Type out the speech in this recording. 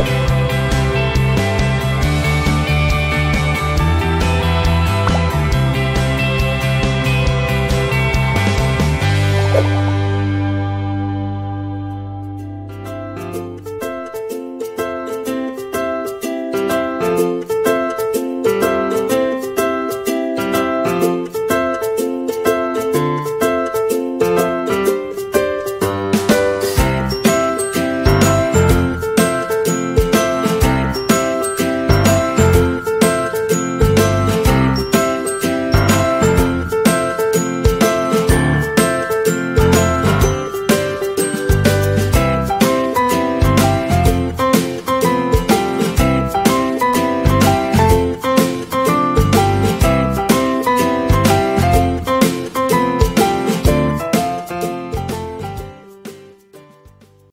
Bye.